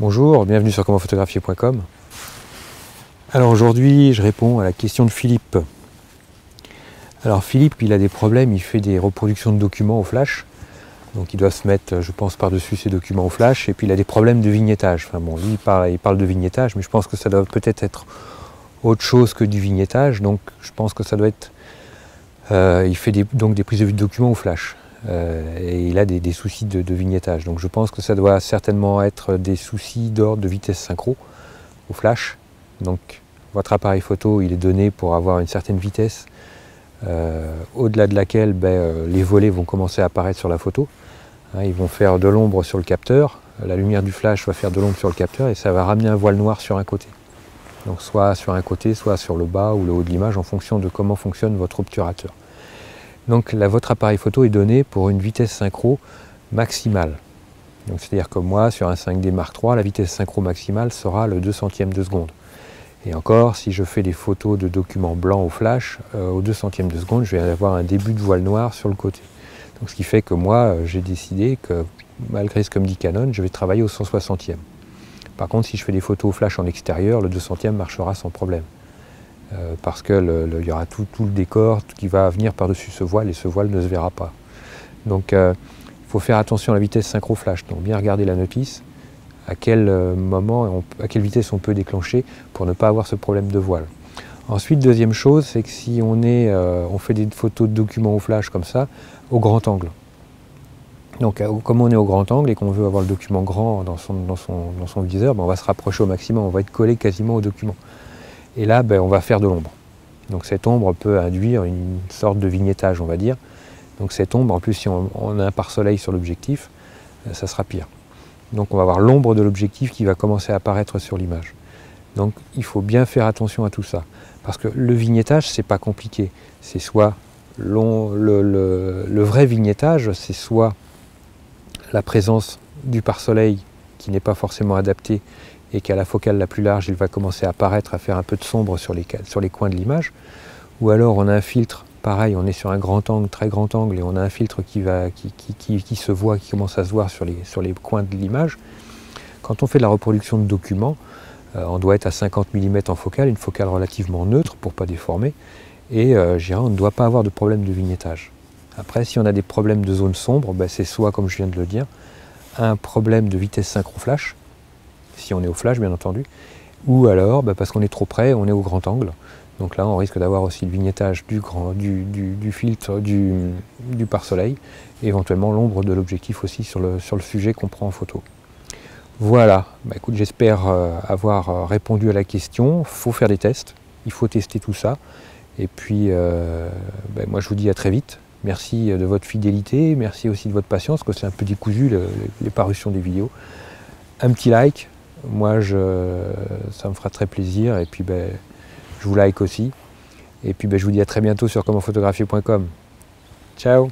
Bonjour, bienvenue sur commentphotographier.com. Alors aujourd'hui, je réponds à la question de Philippe. Alors Philippe, il a des problèmes, il fait des reproductions de documents au flash. Donc il doit se mettre, je pense, par-dessus ses documents au flash. Et puis il a des problèmes de vignettage. Enfin bon, lui, il parle, parle de vignettage, mais je pense que ça doit peut-être être autre chose que du vignettage. Donc je pense que ça doit être... Euh, il fait donc des prises de vue de documents au flash. Euh, et il a des, soucis de, vignettage. Donc je pense que ça doit certainement être des soucis d'ordre de vitesse synchro au flash. Donc votre appareil photo, il est donné pour avoir une certaine vitesse, euh, au-delà de laquelle ben, euh, les volets vont commencer à apparaître sur la photo. Hein, ils vont faire de l'ombre sur le capteur, la lumière du flash va faire de l'ombre sur le capteur et ça va ramener un voile noir sur un côté. Donc soit sur un côté, soit sur le bas ou le haut de l'image en fonction de comment fonctionne votre obturateur. Donc votre appareil photo est donné pour une vitesse synchro maximale. C'est-à-dire que moi, sur un 5D Mark III, la vitesse synchro maximale sera le 2 centième de seconde. Et encore, si je fais des photos de documents blancs au flash, euh, au 2 centième de seconde, je vais avoir un début de voile noir sur le côté. Donc, ce qui fait que moi, euh, j'ai décidé que, malgré ce que me dit Canon, je vais travailler au 160e. Par contre, si je fais des photos au flash en extérieur, le 2 centième marchera sans problème. Euh, parce qu'il y aura tout, le décor qui va venir par-dessus ce voile et ce voile ne se verra pas. Donc euh, il faut faire attention à la vitesse synchro-flash, donc bien regarder la notice, à quel euh, moment, à quelle vitesse on peut déclencher pour ne pas avoir ce problème de voile. Ensuite, deuxième chose, c'est que si on, fait des photos de documents au flash comme ça, au grand angle. Donc comme on est au grand angle et qu'on veut avoir le document grand dans son, dans son, viseur, ben, on va se rapprocher au maximum, on va être collé quasiment au document. Et là, ben, on va faire de l'ombre. Donc cette ombre peut induire une sorte de vignettage, on va dire. Donc cette ombre, en plus, si on, a un pare-soleil sur l'objectif, euh, ça sera pire. Donc on va avoir l'ombre de l'objectif qui va commencer à apparaître sur l'image. Donc il faut bien faire attention à tout ça. Parce que le vignettage, c'est pas compliqué. C'est soit le, le, vrai vignettage, c'est soit la présence du pare-soleil qui n'est pas forcément adapté et qu'à la focale la plus large, il va commencer à apparaître, à faire un peu de sombre sur les, sur les coins de l'image. Ou alors on a un filtre, pareil, on est sur un grand angle, très grand angle, et on a un filtre qui, va, qui, qui, se voit, qui commence à se voir sur les, sur les coins de l'image. Quand on fait de la reproduction de documents, euh, on doit être à 50 mm en focale, une focale relativement neutre pour ne pas déformer, et euh, on ne doit pas avoir de problème de vignettage. Après, si on a des problèmes de zone sombre, ben, c'est soit, comme je viens de le dire, un problème de vitesse synchro-flash, si on est au flash bien entendu, ou alors bah, parce qu'on est trop près, on est au grand angle. Donc là, on risque d'avoir aussi le vignettage du, grand, du, filtre, du, pare-soleil, et éventuellement l'ombre de l'objectif aussi sur le, sur le sujet qu'on prend en photo. Voilà, bah, j'espère euh, avoir euh, répondu à la question. Il faut faire des tests, il faut tester tout ça. Et puis, euh, bah, moi, je vous dis à très vite. Merci de votre fidélité, merci aussi de votre patience, parce que c'est un peu décousu, les parutions des vidéos. Un petit like, moi, je, ça me fera très plaisir. Et puis, ben, je vous like aussi. Et puis, ben, je vous dis à très bientôt sur commentphotographier.com. Ciao